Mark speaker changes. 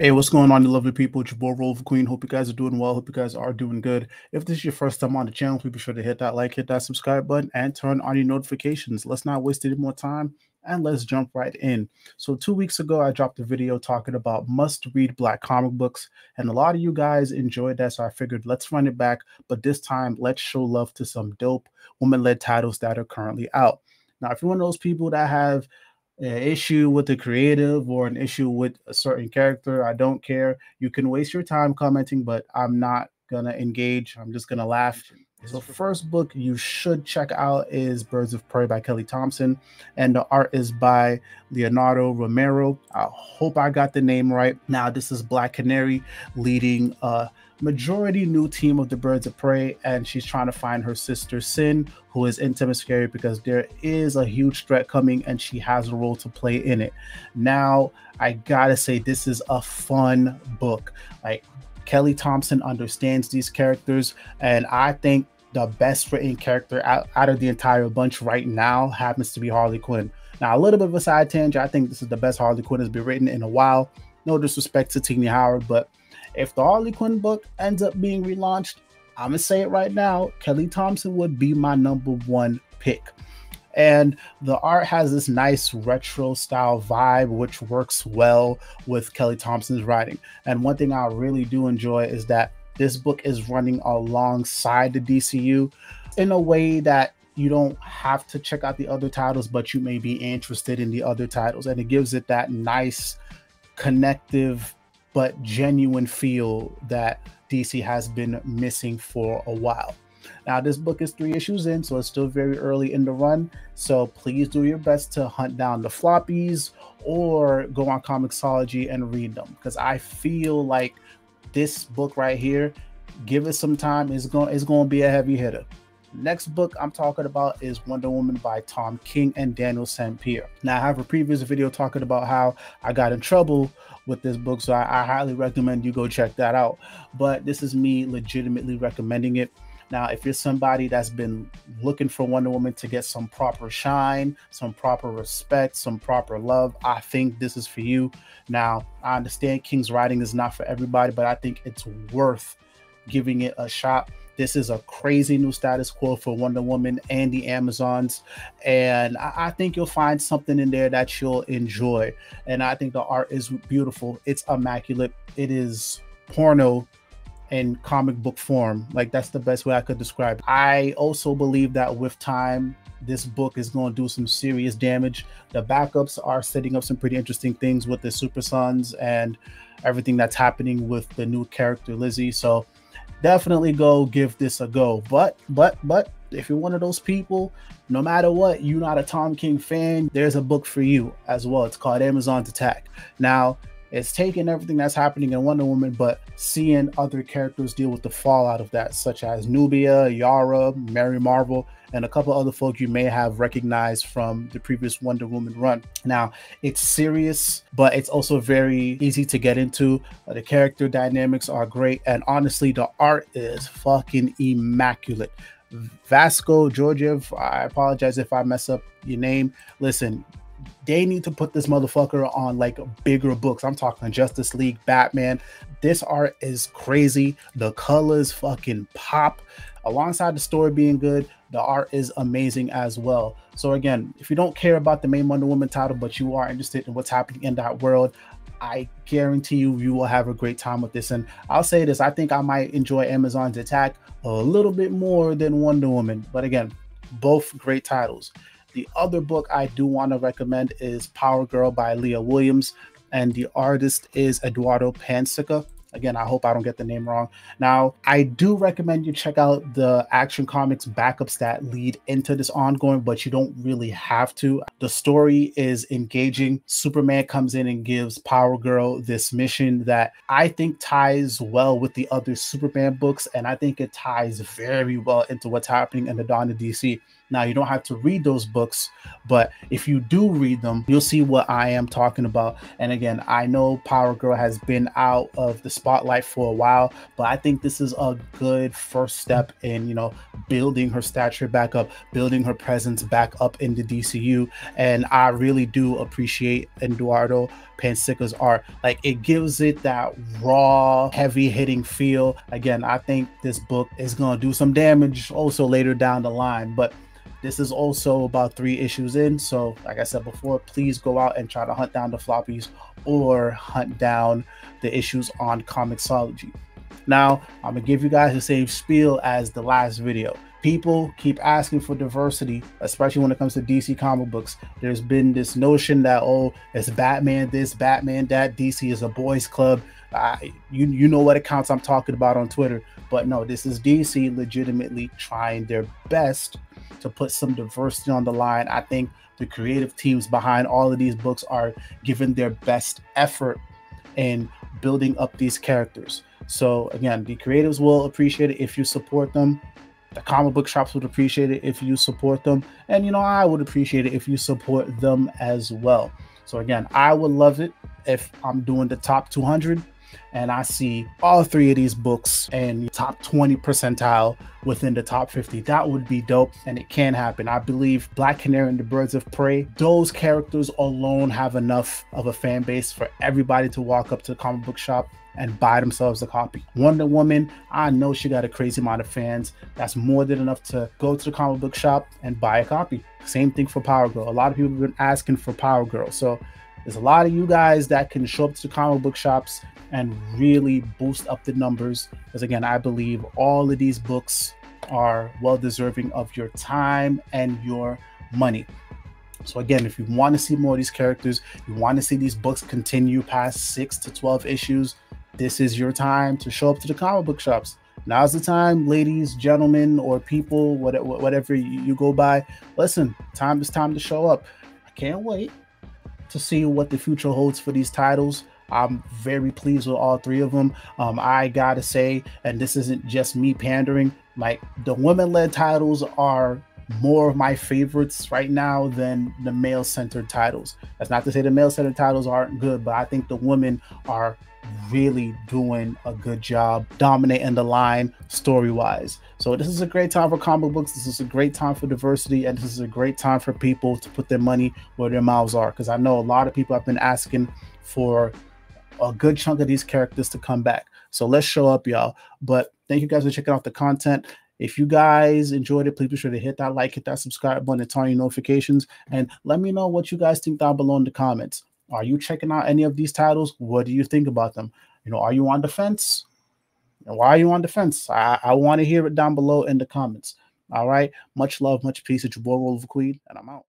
Speaker 1: Hey, what's going on, you lovely people? It's your boy Roliver Queen. Hope you guys are doing well. Hope you guys are doing good. If this is your first time on the channel, please be sure to hit that like, hit that subscribe button, and turn on your notifications. Let's not waste any more time and let's jump right in. So, two weeks ago, I dropped a video talking about must read black comic books, and a lot of you guys enjoyed that. So, I figured let's run it back, but this time, let's show love to some dope woman led titles that are currently out. Now, if you're one of those people that have an issue with the creative or an issue with a certain character, I don't care. You can waste your time commenting, but I'm not gonna engage. I'm just gonna laugh. So, first book you should check out is Birds of Prey by Kelly Thompson, and the art is by Leonardo Romero. I hope I got the name right. Now, this is Black Canary leading a majority new team of the Birds of Prey, and she's trying to find her sister Sin, who is in Themyscira because there is a huge threat coming, and she has a role to play in it. Now, I gotta say, this is a fun book. Like Kelly Thompson understands these characters, and I think the best written character out, out of the entire bunch right now happens to be Harley Quinn. Now, a little bit of a side tangent, I think this is the best Harley Quinn has been written in a while. No disrespect to Tini Howard, but if the Harley Quinn book ends up being relaunched, I'm gonna say it right now, Kelly Thompson would be my number one pick and the art has this nice retro style vibe which works well with kelly thompson's writing. And one thing i really do enjoy is that this book is running alongside the dcu in a way that you don't have to check out the other titles but you may be interested in the other titles. And it gives it that nice connective but genuine feel that dc has been missing for a while now, this book is three issues in, so it's still very early in the run. So please do your best to hunt down the floppies or go on Comixology and read them because I feel like this book right here, give it some time, is going is going to be a heavy hitter. Next book I'm talking about is Wonder Woman by Tom King and Daniel Sampere. Now, I have a previous video talking about how I got in trouble with this book, so I, I highly recommend you go check that out. But this is me legitimately recommending it. Now, if you're somebody that's been looking for Wonder Woman to get some proper shine, some proper respect, some proper love, I think this is for you. Now, I understand King's writing is not for everybody, but I think it's worth giving it a shot. This is a crazy new status quo for Wonder Woman and the Amazons. And I, think you'll find something in there that you'll enjoy. And I think the art is beautiful. It's immaculate. It is porno in comic book form. Like that's the best way I could describe. I also believe that with time, this book is going to do some serious damage. The backups are setting up some pretty interesting things with the Super Sons and everything that's happening with the new character Lizzie. So definitely go give this a go. But but but if you're one of those people, no matter what, you're not a Tom King fan, there's a book for you as well. It's called Amazon's Attack. Now, it's taking everything that's happening in Wonder Woman, but seeing other characters deal with the fallout of that, such as Nubia, Yara, Mary Marvel, and a couple other folk you may have recognized from the previous Wonder Woman run. Now, it's serious, but it's also very easy to get into. Uh, the character dynamics are great, and honestly, the art is fucking immaculate. Vasco Georgiev, I apologize if I mess up your name. Listen, they need to put this motherfucker on like bigger books. I'm talking Justice League, Batman. This art is crazy. The colors fucking pop. Alongside the story being good, the art is amazing as well. So again, if you don't care about the main Wonder Woman title, but you are interested in what's happening in that world, I guarantee you, you will have a great time with this. And I'll say this: I think I might enjoy Amazon's Attack a little bit more than Wonder Woman. But again, both great titles. The other book I do want to recommend is Power Girl by Leah Williams, and the artist is Eduardo Pansica. Again, I hope I don't get the name wrong. Now, I do recommend you check out the Action Comics backups that lead into this ongoing, but you don't really have to. The story is engaging. Superman comes in and gives Power Girl this mission that I think ties well with the other Superman books, and I think it ties very well into what's happening in the Dawn of DC. Now, you don't have to read those books, but if you do read them, you'll see what I am talking about. And again, I know Power Girl has been out of the spotlight for a while, but I think this is a good first step in, you know, building her stature back up, building her presence back up in the DCU. And I really do appreciate Eduardo Pansica's art. Like it gives it that raw, heavy hitting feel. Again, I think this book is going to do some damage also later down the line, but this is also about three issues in. So, like I said before, please go out and try to hunt down the floppies or hunt down the issues on Comixology. Now, I'm gonna give you guys the same spiel as the last video. People keep asking for diversity, especially when it comes to DC comic books. There's been this notion that oh, it's Batman this, Batman that. DC is a boys' club. Uh, you you know what accounts I'm talking about on Twitter, but no, this is DC legitimately trying their best to put some diversity on the line. I think the creative teams behind all of these books are giving their best effort in building up these characters. So again, the creatives will appreciate it if you support them. The comic book shops would appreciate it if you support them. And you know, I would appreciate it if you support them as well. So again, I would love it if I'm doing the top 200 and I see all three of these books and top 20 percentile within the top 50. That would be dope, and it can happen. I believe Black Canary and the Birds of Prey, those characters alone have enough of a fan base for everybody to walk up to the comic book shop and buy themselves a copy. Wonder Woman, I know she got a crazy amount of fans. That's more than enough to go to the comic book shop and buy a copy. Same thing for Power Girl. A lot of people have been asking for Power Girl. So there's a lot of you guys that can show up to the comic book shops and really boost up the numbers. Because again, I believe all of these books are well deserving of your time and your money. So again, if you want to see more of these characters, you want to see these books continue past six to 12 issues, this is your time to show up to the comic book shops. Now's the time, ladies, gentlemen, or people, whatever you go by. Listen, time is time to show up. I can't wait to see what the future holds for these titles. I'm very pleased with all three of them. Um, I gotta say, and this isn't just me pandering, like the women-led titles are more of my favorites right now than the male-centered titles. That's not to say the male-centered titles aren't good, but I think the women are really doing a good job dominating the line story wise. So this is a great time for comic books. This is a great time for diversity, and this is a great time for people to put their money where their mouths are. Because I know a lot of people have been asking for a good chunk of these characters to come back. So let's show up, y'all. But thank you guys for checking out the content. If you guys enjoyed it, please be sure to hit that like, hit that subscribe button, and turn on your notifications. And let me know what you guys think down below in the comments. Are you checking out any of these titles? What do you think about them? You know, are you on defense? And why are you on defense? I, I want to hear it down below in the comments. All right. Much love, much peace. It's your boy Roliver Queen, and I'm out.